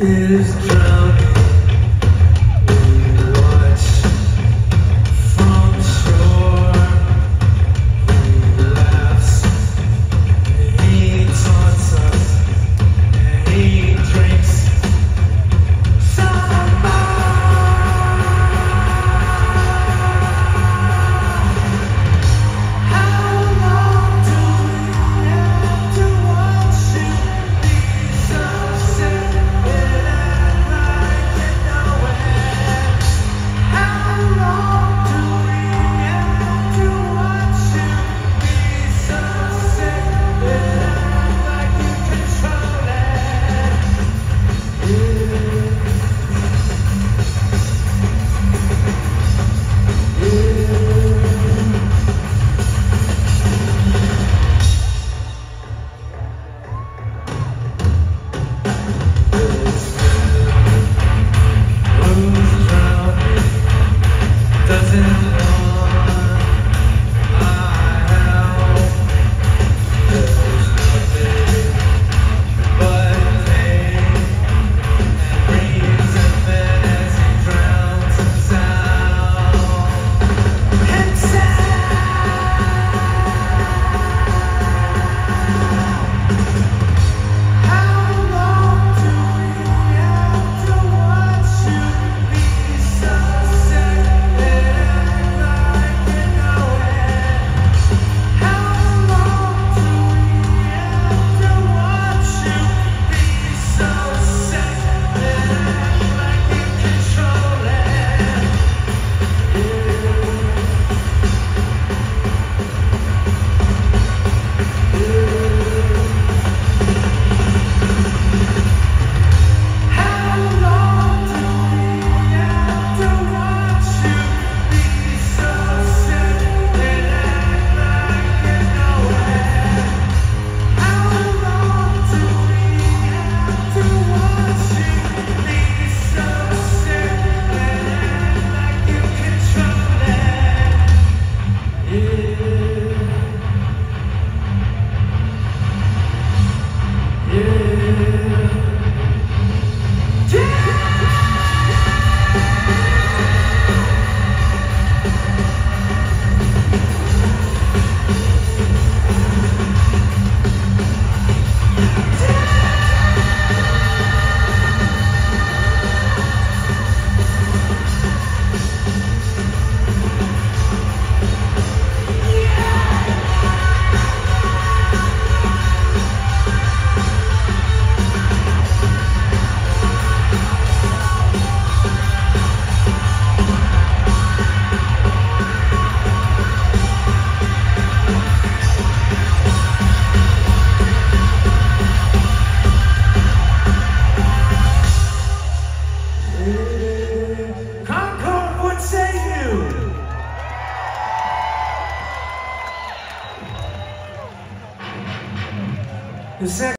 is drowning. The second